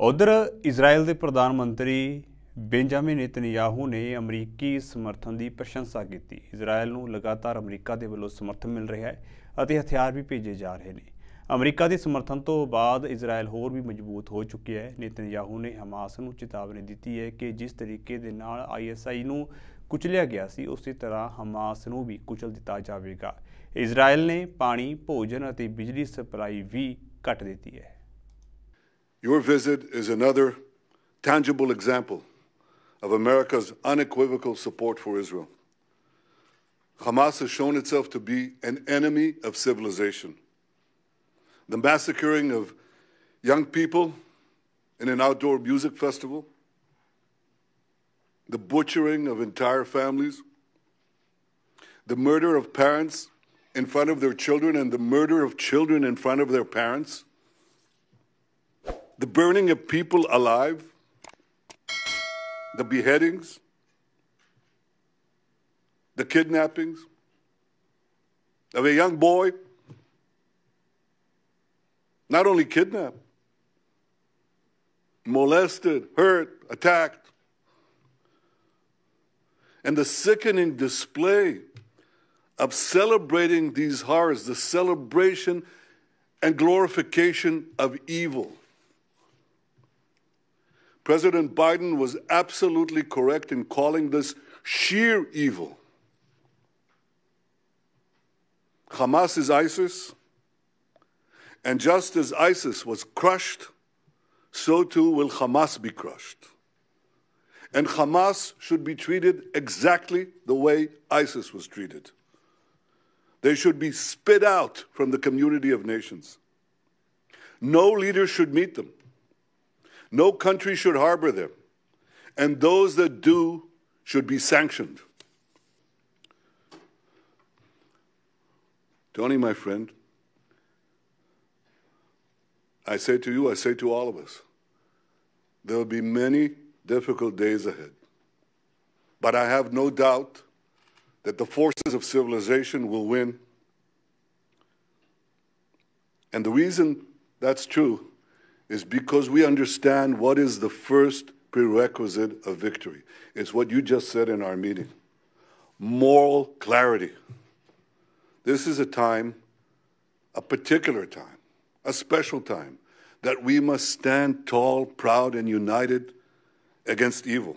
ਉਧਰ ਇਜ਼ਰਾਈਲ ਦੇ ਪ੍ਰਧਾਨ ਮੰਤਰੀ ਬੈਂਜਾਮਿਨ ਨੇਤਨਯਾਹੂ ਨੇ ਅਮਰੀਕੀ ਸਮਰਥਨ ਦੀ ਪ੍ਰਸ਼ੰਸਾ ਕੀਤੀ। ਇਜ਼ਰਾਈਲ ਨੂੰ ਲਗਾਤਾਰ ਅਮਰੀਕਾ ਦੇ ਵੱਲੋਂ ਸਮਰਥਨ ਮਿਲ ਰਿਹਾ ਹੈ ਅਤੇ ਹਥਿਆਰ ਵੀ ਭੇਜੇ ਜਾ ਰਹੇ ਨੇ। ਅਮਰੀਕਾ ਦੇ ਸਮਰਥਨ ਤੋਂ ਬਾਅਦ ਇਜ਼ਰਾਈਲ ਹੋਰ ਵੀ ਮਜ਼ਬੂਤ ਹੋ ਚੁੱਕਿਆ ਹੈ। ਨੇਤਨਯਾਹੂ ਨੇ ਹਮਾਸ ਨੂੰ ਚੇਤਾਵਨੀ ਦਿੱਤੀ ਹੈ ਕਿ ਜਿਸ ਤਰੀਕੇ ਦੇ ਨਾਲ ਆਈਐਸਆਈ ਨੂੰ ਕੁਚਲਿਆ ਗਿਆ ਸੀ, ਉਸੇ ਤਰ੍ਹਾਂ ਹਮਾਸ ਨੂੰ ਵੀ ਕੁਚਲ ਦਿੱਤਾ ਜਾਵੇਗਾ। ਇਜ਼ਰਾਈਲ ਨੇ ਪਾਣੀ, ਭੋਜਨ ਅਤੇ ਬਿਜਲੀ ਸਪਲਾਈ ਵੀ ਕੱਟ ਦਿੱਤੀ ਹੈ। Your visit is another tangible example of America's unequivocal support for Israel. Hamas has shown itself to be an enemy of civilization. The massacring of young people in an outdoor music festival, the butchering of entire families, the murder of parents in front of their children, and the murder of children in front of their parents the burning of people alive, the beheadings, the kidnappings of a young boy, not only kidnapped, molested, hurt, attacked, and the sickening display of celebrating these horrors, the celebration and glorification of evil. President Biden was absolutely correct in calling this sheer evil. Hamas is ISIS, and just as ISIS was crushed, so too will Hamas be crushed. And Hamas should be treated exactly the way ISIS was treated. They should be spit out from the community of nations. No leader should meet them. No country should harbor them, and those that do should be sanctioned. Tony, my friend, I say to you, I say to all of us, there will be many difficult days ahead. But I have no doubt that the forces of civilization will win. And the reason that's true is because we understand what is the first prerequisite of victory. It's what you just said in our meeting moral clarity. This is a time, a particular time, a special time, that we must stand tall, proud, and united against evil.